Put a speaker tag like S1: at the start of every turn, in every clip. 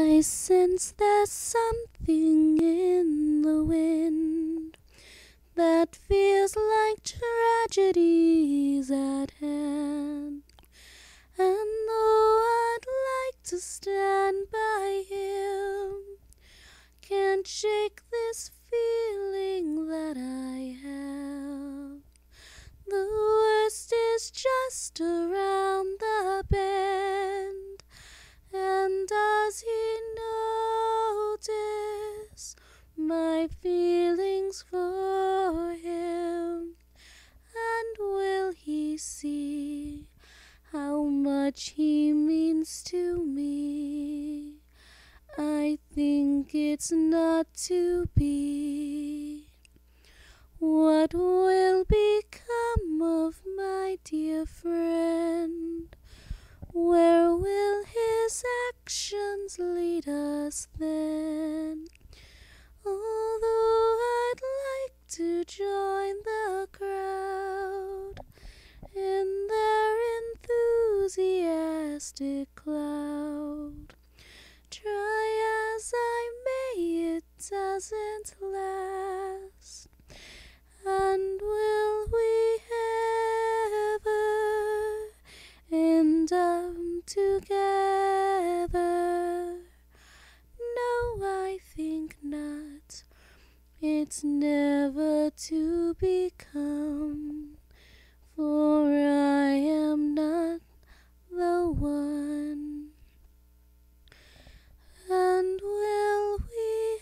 S1: I sense there's something in the wind that feels like tragedies at hand. And though I'd like to stand by him, can't shake this feeling feelings for him? And will he see how much he means to me? I think it's not to be. What will become of my dear friend? Where will his actions lead us then? Cloud, try as I may, it doesn't last. And will we ever end up together? No, I think not. It's never to become, one. And will we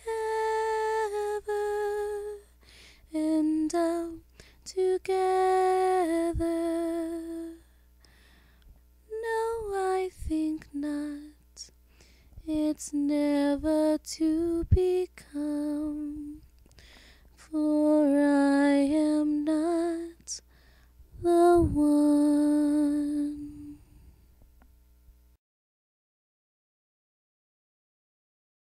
S1: ever end up together? No, I think not. It's never to become, for I am not the one.